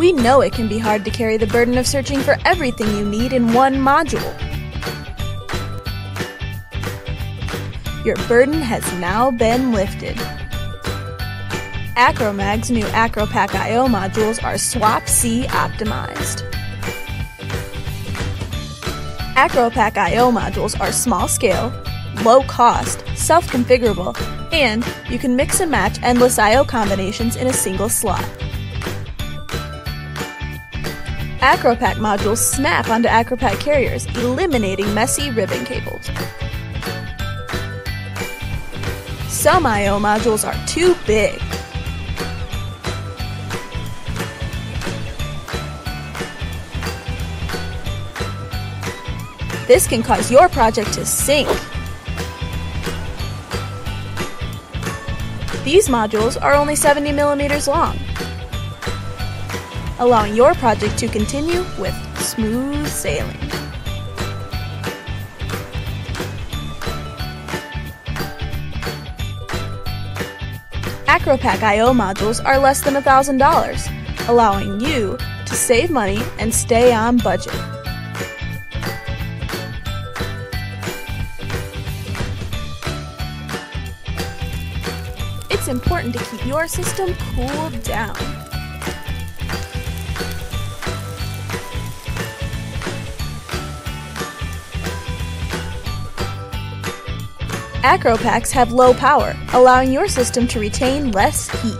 We know it can be hard to carry the burden of searching for everything you need in one module. Your burden has now been lifted. Acromag's new AcroPack I.O. modules are SWaP-C optimized. AcroPack I.O. modules are small scale, low cost, self configurable, and you can mix and match endless I.O. combinations in a single slot. AcroPack modules snap onto AcroPack carriers, eliminating messy ribbon cables. Some I.O. modules are too big. This can cause your project to sink. These modules are only 70 millimeters long, allowing your project to continue with smooth sailing. AcroPack I.O. modules are less than $1,000, allowing you to save money and stay on budget. It's important to keep your system cooled down. Acropacks have low power, allowing your system to retain less heat.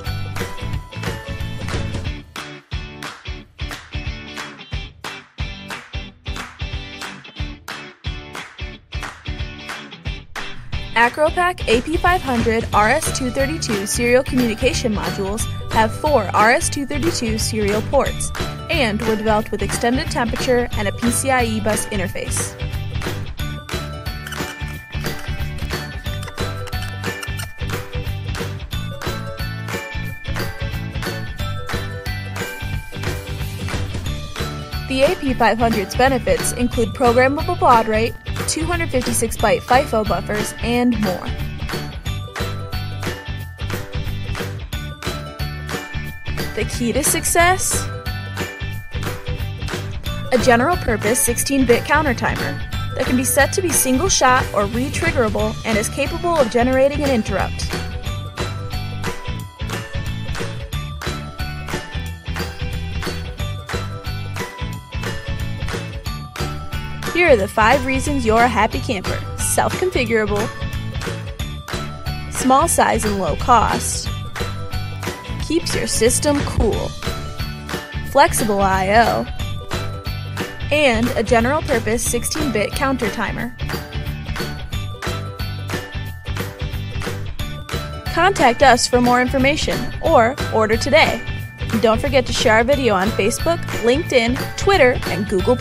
Acropack AP500 RS-232 serial communication modules have four RS-232 serial ports and were developed with extended temperature and a PCIe bus interface. The AP500's benefits include programmable baud rate, 256 byte FIFO buffers, and more. The key to success? A general purpose 16 bit counter timer that can be set to be single shot or re triggerable and is capable of generating an interrupt. Here are the five reasons you're a happy camper self configurable, small size and low cost, keeps your system cool, flexible I.O., and a general purpose 16 bit counter timer. Contact us for more information or order today. And don't forget to share our video on Facebook, LinkedIn, Twitter, and Google.